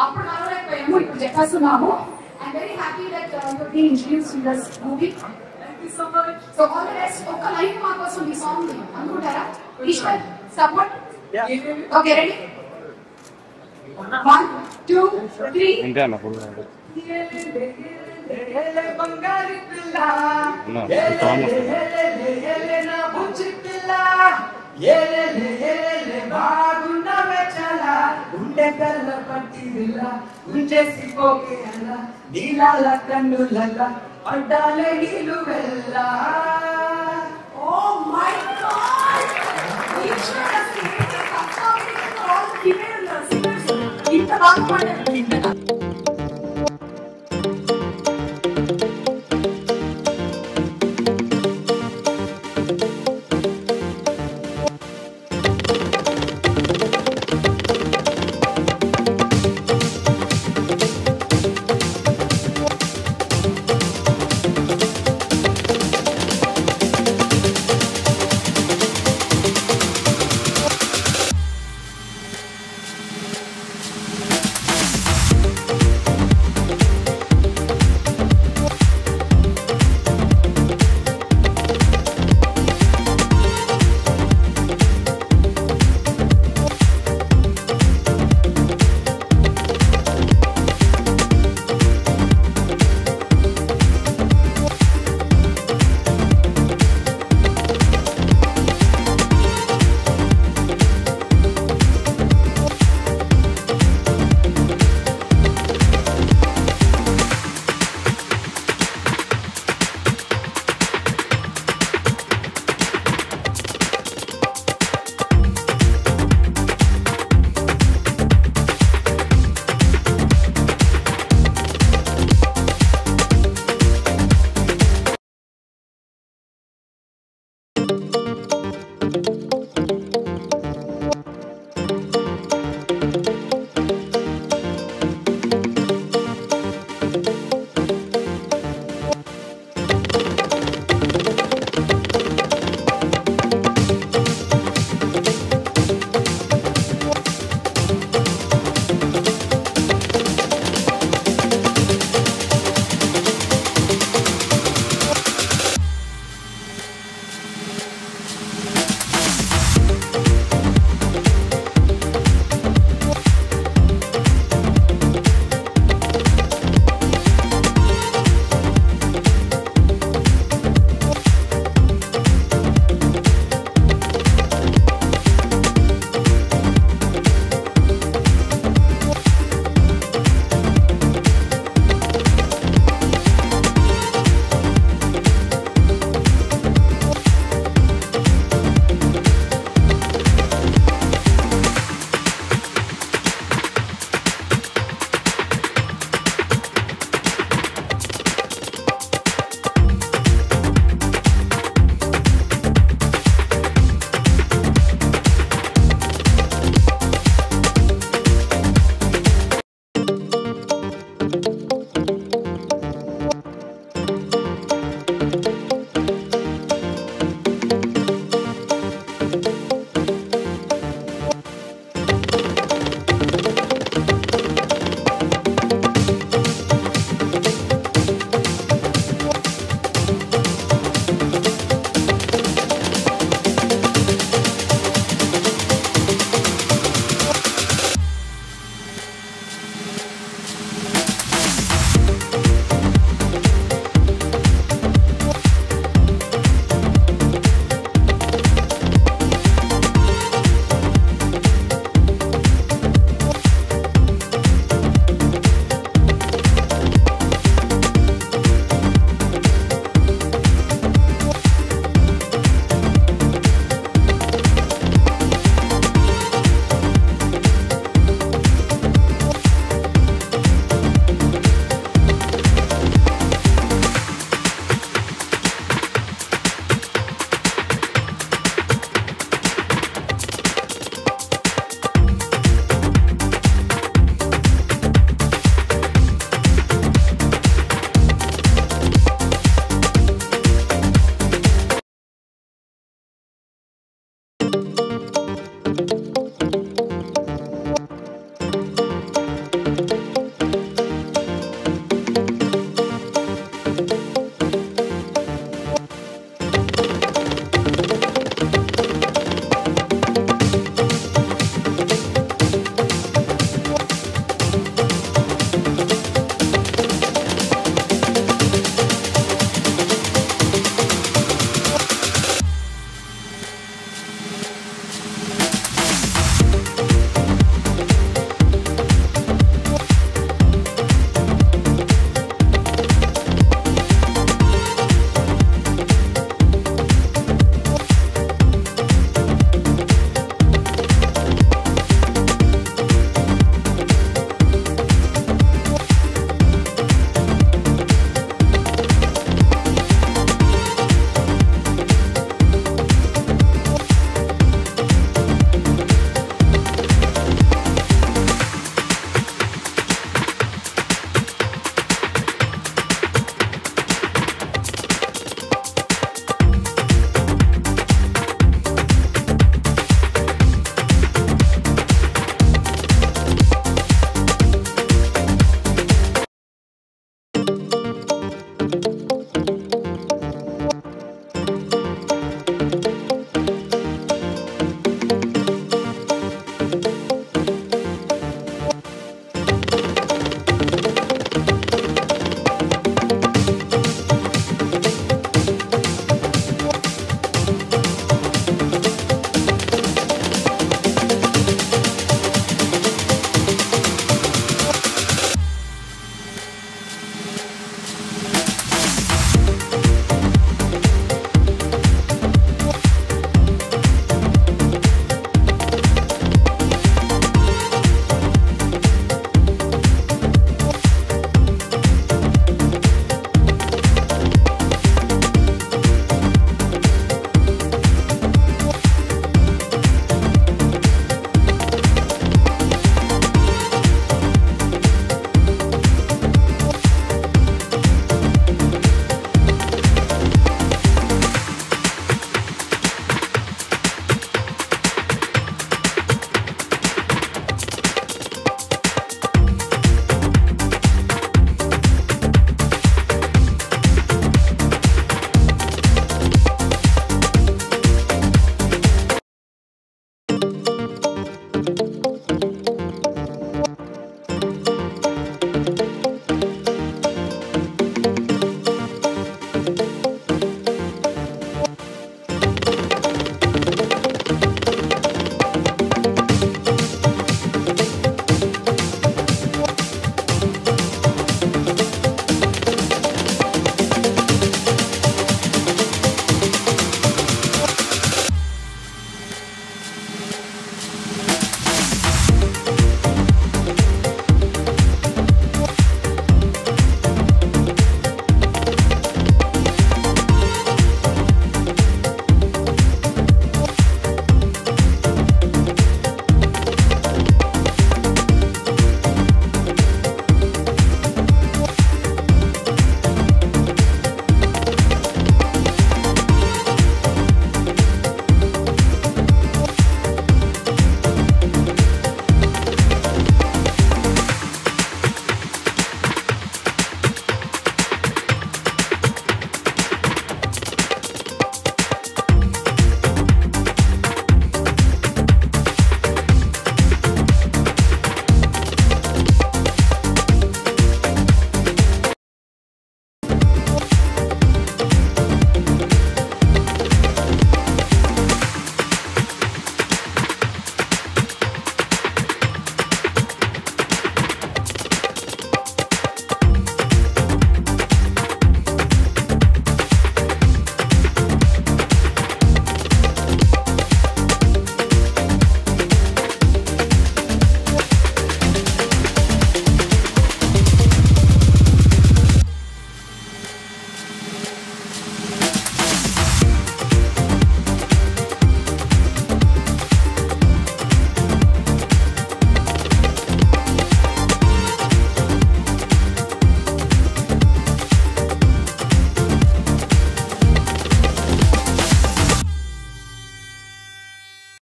అప్పుడు కలవలేకపోయాము ఇప్పుడు చెప్పేస్తున్నాము I very happy that your been introduce in this movie so all the best ఒక line మా కోసం ఈ సాంగ్ అనుకుంటారా Eshwar support okay ready one two three ఇంతే అన్న ఫుల్ బంగారు పిల్ల అన్న సాంగ్ వస్తుంది ఏలే నా బుజ్జి పిల్ల ఏలే ఏలే బాగున్నావే ఉండగల పట్టిదిల్ల ఉంచేసిపోకే అల్ల నీలాల కన్నులల్ల పడ్డాల నీళ్ళు వెళ్ళ. ఓ మై ఇంత బాగా